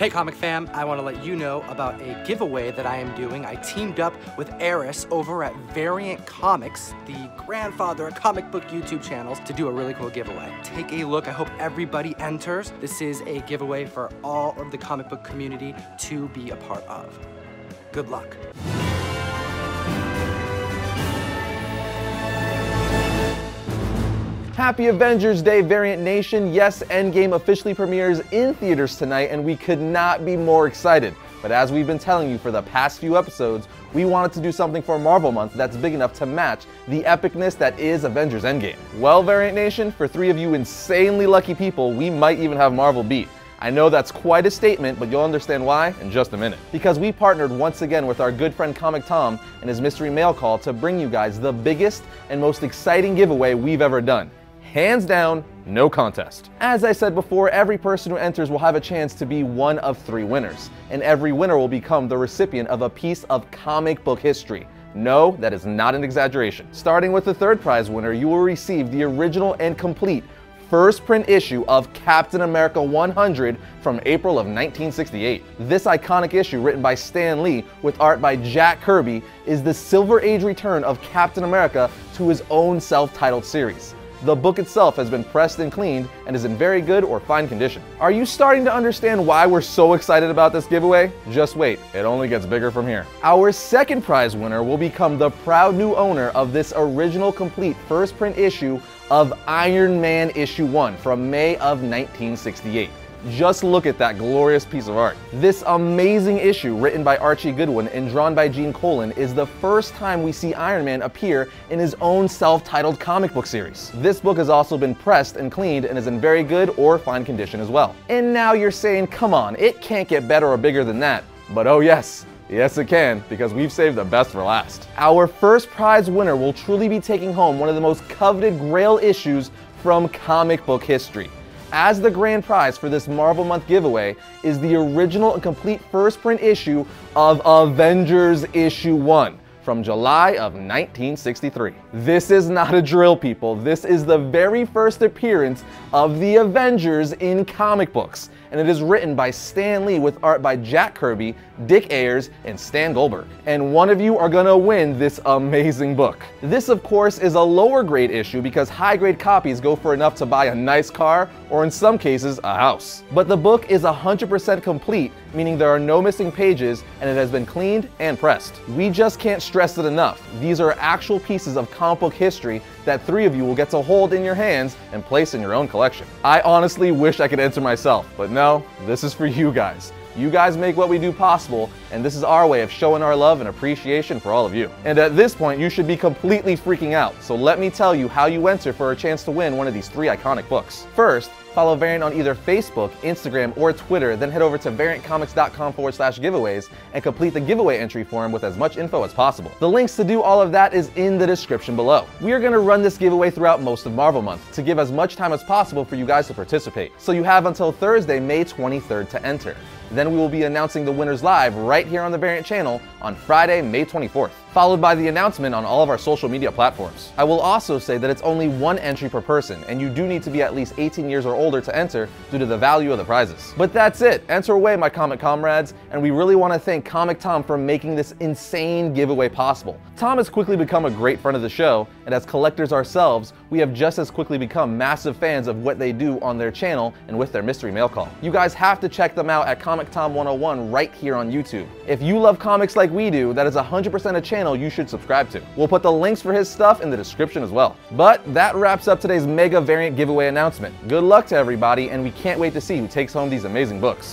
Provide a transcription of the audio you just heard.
Hey comic fam, I want to let you know about a giveaway that I am doing. I teamed up with Eris over at Variant Comics, the grandfather of comic book YouTube channels, to do a really cool giveaway. Take a look, I hope everybody enters. This is a giveaway for all of the comic book community to be a part of. Good luck. Happy Avengers Day, Variant Nation. Yes, Endgame officially premieres in theaters tonight, and we could not be more excited. But as we've been telling you for the past few episodes, we wanted to do something for Marvel Month that's big enough to match the epicness that is Avengers Endgame. Well, Variant Nation, for three of you insanely lucky people, we might even have Marvel beat. I know that's quite a statement, but you'll understand why in just a minute. Because we partnered once again with our good friend Comic Tom and his mystery mail call to bring you guys the biggest and most exciting giveaway we've ever done hands down, no contest. As I said before, every person who enters will have a chance to be one of three winners, and every winner will become the recipient of a piece of comic book history. No, that is not an exaggeration. Starting with the third prize winner, you will receive the original and complete first print issue of Captain America 100 from April of 1968. This iconic issue, written by Stan Lee with art by Jack Kirby, is the Silver Age return of Captain America to his own self-titled series. The book itself has been pressed and cleaned and is in very good or fine condition. Are you starting to understand why we're so excited about this giveaway? Just wait, it only gets bigger from here. Our second prize winner will become the proud new owner of this original complete first print issue of Iron Man issue 1 from May of 1968. Just look at that glorious piece of art. This amazing issue, written by Archie Goodwin and drawn by Gene Colan, is the first time we see Iron Man appear in his own self-titled comic book series. This book has also been pressed and cleaned and is in very good or fine condition as well. And now you're saying, come on, it can't get better or bigger than that. But oh yes, Yes, it can, because we've saved the best for last. Our first prize winner will truly be taking home one of the most coveted grail issues from comic book history as the grand prize for this Marvel Month giveaway is the original and complete first print issue of Avengers Issue 1 from July of 1963. This is not a drill, people. This is the very first appearance of the Avengers in comic books and it is written by Stan Lee with art by Jack Kirby, Dick Ayers, and Stan Goldberg. And one of you are gonna win this amazing book. This, of course, is a lower grade issue because high grade copies go for enough to buy a nice car or in some cases, a house. But the book is 100% complete, meaning there are no missing pages and it has been cleaned and pressed. We just can't stress it enough. These are actual pieces of comic book history that three of you will get to hold in your hands and place in your own collection. I honestly wish I could enter myself, but no, this is for you guys. You guys make what we do possible, and this is our way of showing our love and appreciation for all of you. And at this point, you should be completely freaking out, so let me tell you how you enter for a chance to win one of these three iconic books. First, Follow Variant on either Facebook, Instagram, or Twitter, then head over to variantcomics.com forward slash giveaways and complete the giveaway entry form with as much info as possible. The links to do all of that is in the description below. We are going to run this giveaway throughout most of Marvel Month to give as much time as possible for you guys to participate. So you have until Thursday, May 23rd to enter. We will be announcing the winners live right here on the Variant channel on Friday, May 24th, followed by the announcement on all of our social media platforms. I will also say that it's only one entry per person, and you do need to be at least 18 years or older to enter due to the value of the prizes. But that's it. Enter away, my comic comrades, and we really want to thank Comic Tom for making this insane giveaway possible. Tom has quickly become a great friend of the show, and as collectors ourselves, we have just as quickly become massive fans of what they do on their channel and with their mystery mail call. You guys have to check them out at Comic Tom 101 right here on YouTube. If you love comics like we do, that is 100% a channel you should subscribe to. We'll put the links for his stuff in the description as well. But that wraps up today's mega variant giveaway announcement. Good luck to everybody, and we can't wait to see who takes home these amazing books.